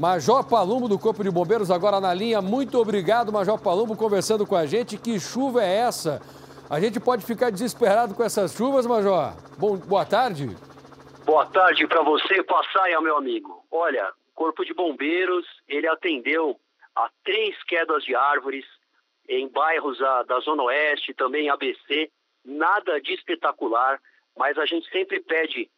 Major Palumbo do Corpo de Bombeiros agora na linha. Muito obrigado, Major Palumbo, conversando com a gente. Que chuva é essa? A gente pode ficar desesperado com essas chuvas, Major? Bom, boa tarde. Boa tarde para você, Passaia, meu amigo. Olha, Corpo de Bombeiros, ele atendeu a três quedas de árvores em bairros da Zona Oeste, também ABC. Nada de espetacular, mas a gente sempre pede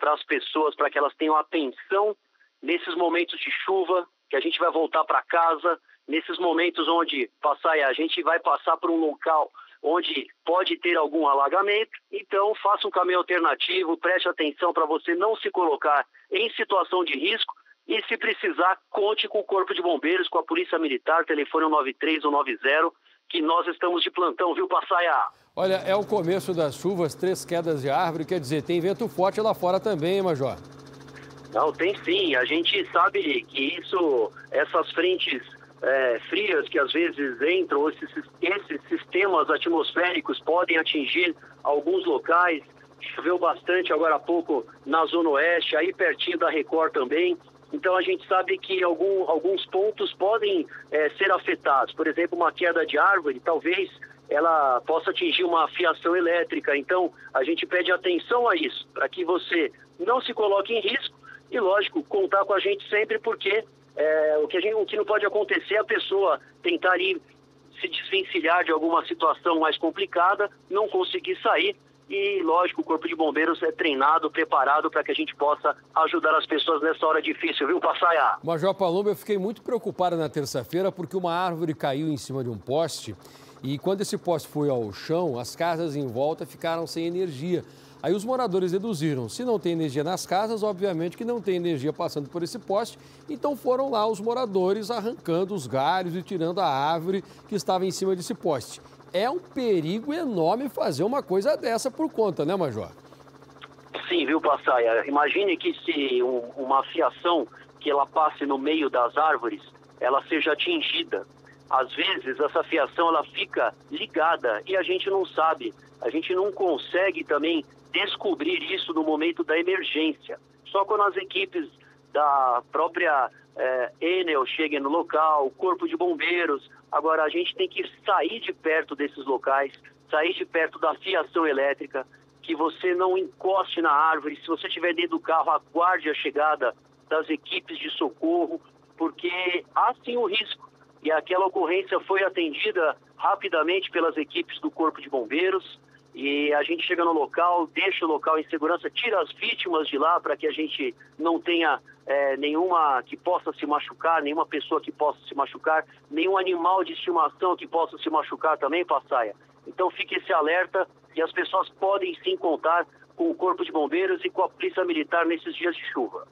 para as pessoas para que elas tenham atenção nesses momentos de chuva, que a gente vai voltar para casa, nesses momentos onde passar a gente vai passar por um local onde pode ter algum alagamento, então faça um caminho alternativo, preste atenção para você não se colocar em situação de risco e se precisar, conte com o Corpo de Bombeiros, com a Polícia Militar, telefone 93 ou 90, que nós estamos de plantão, viu, Passaia? Olha, é o começo das chuvas, três quedas de árvore, quer dizer, tem vento forte lá fora também, hein, Major? Não, tem sim. A gente sabe que isso, essas frentes é, frias que às vezes entram, esses, esses sistemas atmosféricos podem atingir alguns locais. Choveu bastante agora há pouco na Zona Oeste, aí pertinho da Record também. Então a gente sabe que algum, alguns pontos podem é, ser afetados. Por exemplo, uma queda de árvore, talvez ela possa atingir uma fiação elétrica. Então a gente pede atenção a isso, para que você não se coloque em risco e, lógico, contar com a gente sempre, porque é, o, que gente, o que não pode acontecer é a pessoa tentar ir se desvencilhar de alguma situação mais complicada, não conseguir sair. E, lógico, o Corpo de Bombeiros é treinado, preparado para que a gente possa ajudar as pessoas nessa hora difícil, viu, Passaia? Major Palombo, eu fiquei muito preocupada na terça-feira porque uma árvore caiu em cima de um poste e quando esse poste foi ao chão, as casas em volta ficaram sem energia. Aí os moradores deduziram, se não tem energia nas casas, obviamente que não tem energia passando por esse poste, então foram lá os moradores arrancando os galhos e tirando a árvore que estava em cima desse poste. É um perigo enorme fazer uma coisa dessa por conta, né, Major? Sim, viu, Passaia? Imagine que se um, uma fiação que ela passe no meio das árvores, ela seja atingida. Às vezes essa fiação ela fica ligada e a gente não sabe, a gente não consegue também descobrir isso no momento da emergência. Só quando as equipes da própria é, Enel cheguem no local, o corpo de bombeiros. Agora, a gente tem que sair de perto desses locais, sair de perto da fiação elétrica, que você não encoste na árvore. Se você estiver dentro do carro, aguarde a chegada das equipes de socorro, porque há sim o risco. E aquela ocorrência foi atendida rapidamente pelas equipes do Corpo de Bombeiros. E a gente chega no local, deixa o local em segurança, tira as vítimas de lá para que a gente não tenha é, nenhuma que possa se machucar, nenhuma pessoa que possa se machucar, nenhum animal de estimação que possa se machucar também, Passaia. Então fique esse alerta e as pessoas podem sim contar com o Corpo de Bombeiros e com a Polícia Militar nesses dias de chuva.